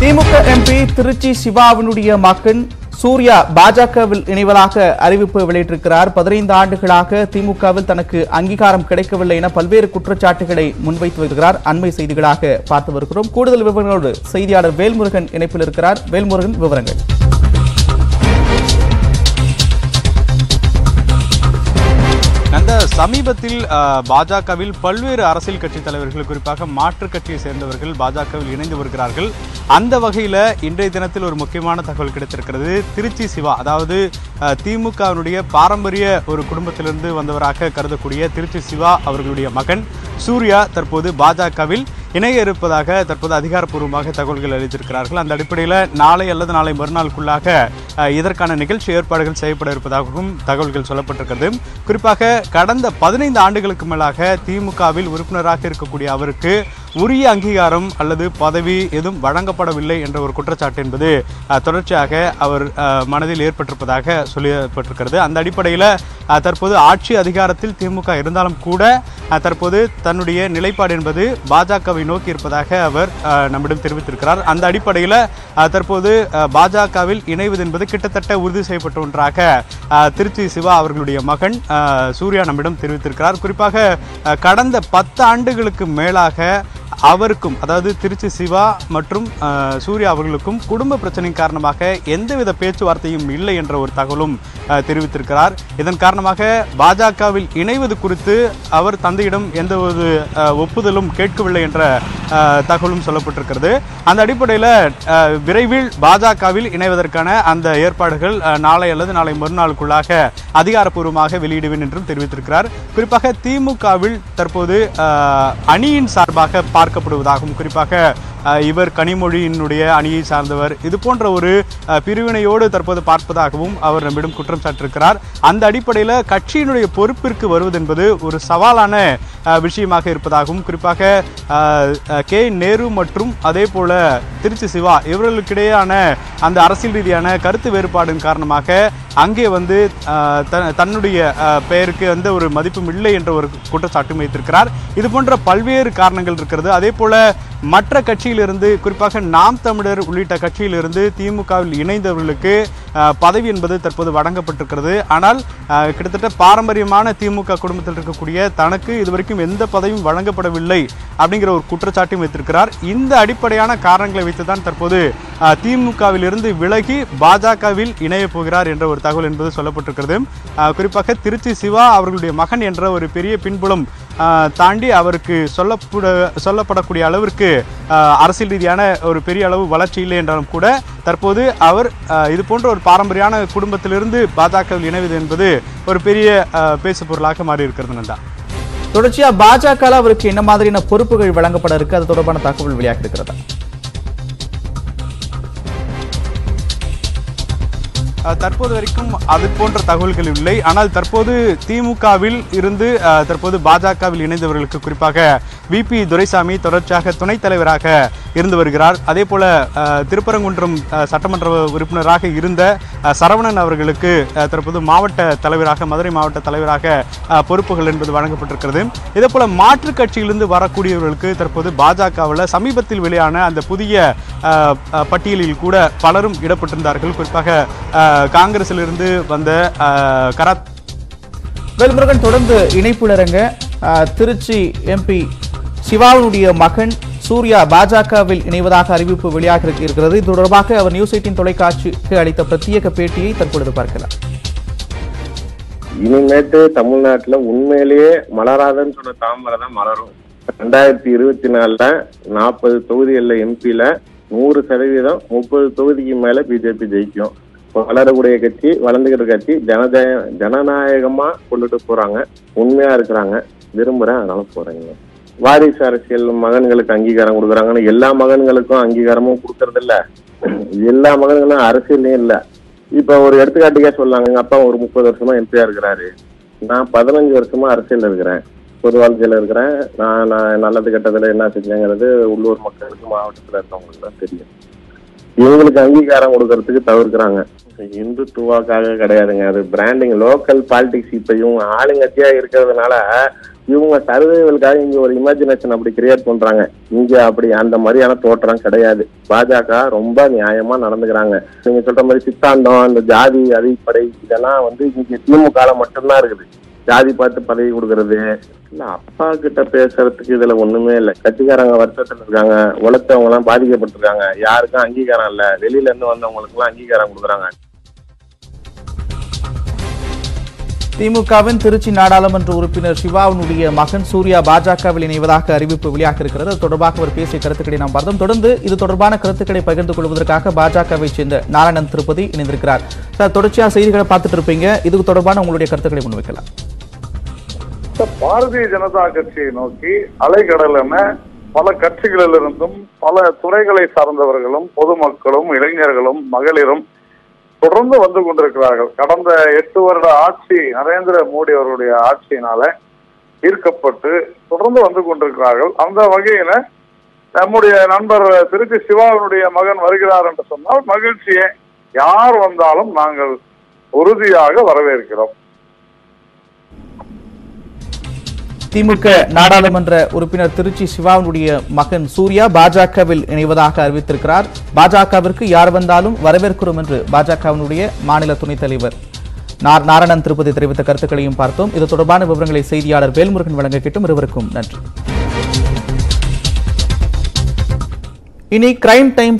திமுக MP Trichy சிவாவினுடைய மகன் சூர்யா பாஜகவில் இணைவதாக அறிவிப்பு வெளியிட்டிருக்கிறார். பதினைந்து ஆண்டுகளாக திமுகவில் தனக்கு அங்கீகாரம் கிடைக்கவில்லை என பல்வேறு குற்றச்சாட்டுகளை முன்வைத்து வருகிறார். அண்மை செய்திகளாக பார்த்து வருகிறோம். கூடுதல் விவரங்களோடு செய்தியாளர் வேல்முருகன் இணைப்பில் இருக்கிறார். வேல்முருகன் விவரங்கள். இந்த சமீபத்தில் பாஜகவில் பல்வேறு அரசியல் கட்சி தலைவர்கள் குறிப்பாக மாற்றுக் கட்சியை சேர்ந்தவர்கள் பாஜகவில் இணைந்து வருகிறார்கள். அந்த வகையில் இன்றைய தினத்தில் ஒரு முக்கியமான தகவல் கிடைத்திருக்கிறது. திருச்சி சிவா அதாவது திமுகவினுடைய பாரம்பரிய ஒரு குடும்பத்திலிருந்து வந்தவராக கருதக்கூடிய திருச்சி சிவா அவர்களுடைய மகன் சூர்யா தற்போது பாஜகவில் இணைய இருப்பதாக தற்போது அதிகாரப்பூர்வமாக தகவல்கள் அளித்திருக்கிறார்கள். அந்த அடிப்படையில் நாளை அல்லது நாளை மறுநாளுக்குள்ளாக இதற்கான நிகழ்ச்சி ஏற்பாடுகள் செய்யப்பட இருப்பதாகவும் தகவல்கள் சொல்லப்பட்டிருக்கிறது. குறிப்பாக கடந்த பதினைந்து ஆண்டுகளுக்கு மேலாக திமுகவில் உறுப்பினராக இருக்கக்கூடிய அவருக்கு உரிய அங்கீகாரம் அல்லது பதவி எதுவும் வழங்கப்படவில்லை என்ற ஒரு குற்றச்சாட்டு என்பது தொடர்ச்சியாக அவர் மனதில் ஏற்பட்டிருப்பதாக சொல்லப்பட்டிருக்கிறது. அந்த அடிப்படையில் தற்போது ஆட்சி அதிகாரத்தில் திமுக இருந்தாலும் கூட தற்போது தன்னுடைய நிலைப்பாடு என்பது பாஜகவை நோக்கி இருப்பதாக அவர் நம்மிடம் தெரிவித்திருக்கிறார். அந்த அடிப்படையில் தற்போது பாஜகவில் இணைவது என்பது கிட்டத்தட்ட உறுதி செய்யப்பட்ட ஒன்றாக திருச்சி சிவா அவர்களுடைய மகன் சூர்யா நம்மிடம் தெரிவித்திருக்கிறார். குறிப்பாக கடந்த பத்து ஆண்டுகளுக்கு மேலாக அவருக்கும் அதாவது திருச்சி சிவா மற்றும் சூர்யா அவர்களுக்கும் குடும்ப பிரச்சனை காரணமாக எந்தவித பேச்சுவார்த்தையும் இல்லை என்ற ஒரு தகவலும் தெரிவித்திருக்கிறார். இதன் காரணமாக பாஜகவில் இணைவது குறித்து அவர் தந்தையிடம் எந்த ஒரு ஒப்புதலும் கேட்கவில்லை என்ற தகவலும் சொல்லப்பட்டிருக்கிறது. அந்த அடிப்படையில் விரைவில் பாஜகவில் இணைவதற்கான அந்த ஏற்பாடுகள் நாளை அல்லது நாளை மறுநாளுக்குள்ளாக அதிகாரப்பூர்வமாக வெளியிடுவேன் என்றும் தெரிவித்திருக்கிறார். குறிப்பாக திமுகவில் தற்போது அணியின் சார்பாக பார்க்கப்படுவதாகவும் குறிப்பாக இவர் கனிமொழியினுடைய அணியை சார்ந்தவர். இது போன்ற ஒரு பிரிவினையோடு தற்போது பார்ப்பதாகவும் அவர் நம்மிடம் குற்றம் சாட்டிருக்கிறார். அந்த அடிப்படையில் கட்சியினுடைய பொறுப்பிற்கு வருவதென்பது ஒரு சவாலான விஷயமாக இருப்பதாகவும் குறிப்பாக கே நேரு மற்றும் அதே போல திருச்சி சிவா இவர்களுக்கிடையேயான அந்த அரசியல் ரீதியான கருத்து வேறுபாடின் காரணமாக அங்கே வந்து தன்னுடைய பெயருக்கு எந்த ஒரு மதிப்பும் இல்லை என்ற ஒரு குற்றச்சாட்டும் வைத்திருக்கிறார். இது போன்ற பல்வேறு காரணங்கள் இருக்கிறது. அதே போல மற்ற கட்சியிலிருந்து குறிப்பாக நாம் தமிழர் உள்ளிட்ட கட்சியிலிருந்து திமுகவில் இணைந்தவர்களுக்கு பதவி என்பது தற்போது வழங்கப்பட்டிருக்கிறது. ஆனால் கிட்டத்தட்ட பாரம்பரியமான திமுக குடும்பத்தில் இருக்கக்கூடிய தனக்கு இதுவரைக்கும் எந்த பதவியும் வழங்கப்படவில்லை. அப்படிங்கிற ஒரு குற்றச்சாட்டும் வைத்திருக்கிறார். இந்த அடிப்படையான காரணங்களை வைத்துதான் தற்போது திமுகவிலிருந்து விலகி பாஜகவில் இணைய போகிறார் என்ற ஒரு தகவல் என்பது சொல்லப்பட்டிருக்கிறது. குறிப்பாக திருச்சி சிவா அவர்களுடைய மகன் என்ற ஒரு பெரிய பின்புலம் தாண்டி அவருக்கு சொல்லப்பட சொல்லப்படக்கூடிய அளவிற்கு அரசியல் ரீதியான ஒரு பெரிய அளவு வளர்ச்சி இல்லை என்றாலும் கூட தற்போது அவர் இது போன்ற ஒரு பாரம்பரியான குடும்பத்திலிருந்து பாஜகவில் இணைவது என்பது ஒரு பெரிய பேசு பொருளாக மாறி இருக்கிறது நந்தா. தொடர்ச்சியா பாஜக அவருக்கு என்ன மாதிரியான பொறுப்புகள் வழங்கப்பட இருக்கு அது தொடர்பான தகவல் வெளியாகிருக்கிறதா தற்போது வரைக்கும் அது போன்ற தகவல்கள் இல்லை. ஆனால் தற்போது திமுகவில் இருந்து தற்போது பாஜகவில் இணைந்தவர்களுக்கு குறிப்பாக விபி துரைசாமி தொடர்ச்சியாக துணைத் தலைவராக இருந்து வருகிறார். அதே போல திருப்பரங்குன்றம் அஹ், சட்டமன்ற உறுப்பினராக இருந்த சரவணன் அவர்களுக்கு தற்போது மாவட்ட தலைவராக மதுரை மாவட்ட தலைவராக பொறுப்புகள் என்பது வழங்கப்பட்டிருக்கிறது. இதே போல மாற்றுக் கட்சியிலிருந்து வரக்கூடியவர்களுக்கு தற்போது பாஜகவில் சமீபத்தில் வெளியான அந்த புதிய அஹ், பட்டியலில் கூட பலரும் இடப்பட்டிருந்தார்கள் குறிப்பாக அஹ், காங்கிரசிலிருந்து வந்த அஹ், கராத் வேல்முருகன் தொடர்ந்து இணைப்புலரங்க அஹ், திருச்சி எம்பி சிவாவுடைய மகன் சூர்யா பாஜகவில் இணைவதாக அறிவிப்பு வெளியாக இருக்கிறது இது தொடர்பாக அவர் நியூஸ் எயிட்டின் தொலைக்காட்சிக்கு அளித்த பிரத்யேக பேட்டியை தற்பொழுது பார்க்கலாம். இனிமேட்டு தமிழ்நாட்டுல உண்மையிலேயே மலராதன்னு சொன்ன தாமரை தான் மலரும். ரெண்டாயிரத்தி இருபத்தி நாலுல நாற்பது தொகுதிகளில் எம்பியில நூறு சதவீதம் முப்பது தொகுதிக்கு மேல பிஜேபி ஜெயிக்கும். வளரக்கூடிய கட்சி வளர்ந்துகிற கட்சி ஜனஜய ஜனநாயகமா கொண்டுட்டு போறாங்க. உண்மையா இருக்கிறாங்க. விரும்புறேன் அதனால போறேங்க வாரிசு அரசியல் மகன்களுக்கு அங்கீகாரம் கொடுக்குறாங்கன்னு எல்லா மகன்களுக்கும் அங்கீகாரமும் கொடுக்கறது இல்ல எல்லா மகன்களும் அரசியலையும் இல்ல. இப்ப ஒரு எடுத்துக்காட்டுக்கே சொல்லாங்க எங்க அப்பா ஒரு முப்பது வருஷமா எம்பியா இருக்கிறாரு. நான் பதினஞ்சு வருஷமா அரசியல் இருக்கிறேன். பொது வாழ்க்கையில இருக்கிறேன். நான் நான் நல்லது கெட்டதுல என்ன செஞ்சேங்கிறது உள்ளூர் மக்களுக்கு மாவட்டத்துல இருக்கவங்களுக்கு தான் தெரியும். இவங்களுக்கு அங்கீகாரம் கொடுக்கறதுக்கு தவிர்க்கிறாங்க. இந்துத்துவாக்காக கிடையாதுங்க. அது பிராண்டிங் லோக்கல் பாலிடிக்ஸ் இப்ப இவங்க ஆளுங்கட்சியா இருக்கிறதுனால இவங்க சர்வைவலுக்காக இங்க ஒரு இமேஜினேஷன் அப்படி கிரியேட் பண்றாங்க. இங்க அப்படி அந்த மாதிரியான தோற்றம் கிடையாது. பாஜக ரொம்ப நியாயமா நடந்துக்கிறாங்க. நீங்க சொல்ற மாதிரி சித்தாந்தம் அந்த ஜாதி அடிப்படை இதெல்லாம் வந்து இங்க திமுக மட்டும்தான் இருக்குது. ஜாதி பார்த்து பதவி கொடுக்கறது இல்ல அப்பா கிட்ட பேசுறதுக்கு இதுல ஒண்ணுமே இல்ல. கட்சிக்காரங்க வருஷத்துல இருக்காங்க. உழைச்சவங்க எல்லாம் பாதிக்கப்பட்டிருக்காங்க. யாருக்கும் அங்கீகாரம் இல்ல. வெளியில இருந்து வந்தவங்களுக்கு எல்லாம் அங்கீகாரம் கொடுக்குறாங்க. திமுகவின் திருச்சி நாடாளுமன்ற உறுப்பினர் சிவாவினுடைய மகன் சூர்யா பாஜகவில் இணைவதாக அறிவிப்பு வெளியாக இருக்கிறது அது தொடர்பாக அவர் பேசிய கருத்துக்களை நாம் பார்த்தோம். தொடர்ந்து இது தொடர்பான கருத்துக்களை பகிர்ந்து கொள்வதற்காக பாஜகவை சேர்ந்த நாராயணன் திருப்பதி இணைந்திருக்கிறார். சார் தொடர்ச்சியா செய்திகளை பார்த்துட்டு இருப்பீங்க. இது தொடர்பான உங்களுடைய கருத்துக்களை முன்வைக்கலாம். பாரதிய ஜனதா கட்சியை நோக்கி அலைகடல் என பல கட்சிகளிலிருந்தும் பல துறைகளை சார்ந்தவர்களும் பொதுமக்களும் இளைஞர்களும் மகளிரும் தொடர்ந்து வந்து கொண்டிருக்கிறார்கள். கடந்த எட்டு வருட ஆட்சி நரேந்திர மோடி அவருடைய ஆட்சியினால ஈர்க்கப்பட்டு தொடர்ந்து வந்து கொண்டிருக்கிறார்கள். அந்த வகையில நம்முடைய நண்பர் திருச்சி சிவாவினுடைய மகன் வருகிறார் என்று சொன்னால் மகிழ்ச்சியை. யார் வந்தாலும் நாங்கள் உறுதியாக வரவேற்கிறோம். திமுக நாடாளுமன்ற உறுப்பினர் திருச்சி சிவாவுடைய மகன் சூர்யா பாஜகவில் இணைவதாக அறிவித்திருக்கிறார். பாஜகவிற்கு யார் வந்தாலும் வரவேற்கிறோம் என்று பாஜகவினுடைய மாநில துணைத் தலைவர் நார்- நாராயணன் திருப்பதி தெரிவித்த கருத்துக்களையும் பார்த்தோம். இது தொடர்பான விவரங்களை செய்தியாளர் வேல்முருகன் வழங்க கேட்டும் இருவருக்கும் நன்றி. இனி கிரைம் டைம்